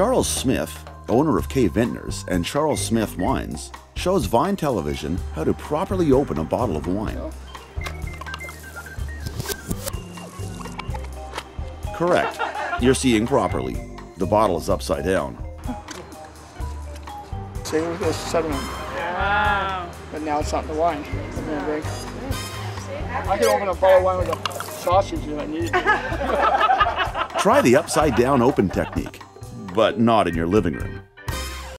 Charles Smith, owner of K Vintners and Charles Smith Wines, shows Vine Television how to properly open a bottle of wine. Correct. You're seeing properly. The bottle is upside down. See, look at this sediment. Wow. But now it's not in the wine. It's really big. I could open a bottle of wine with a sausage if I needed to. Try the upside down open technique, but not in your living room.